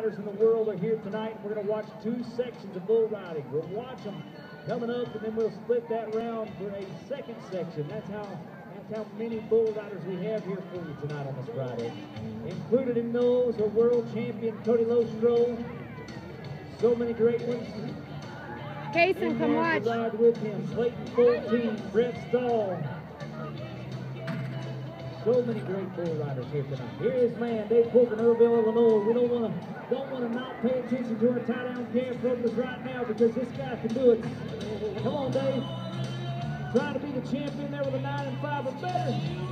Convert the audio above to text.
riders in the world are here tonight. We're going to watch two sections of bull riding. We'll watch them coming up, and then we'll split that round for a second section. That's how that's how many bull riders we have here for you tonight on this Friday. Included in those are world champion Cody Lostro. So many great ones. Kason, come watch. With him. Clayton Foltyn, Brett Stall. So many great bull riders here tonight. Here is man, Dave Polk in Irville, Illinois. We don't want to don't want to not pay attention to our tie down calf ropers right now because this guy can do it. Come on, Dave. Trying to be the champion there with a nine and five or better.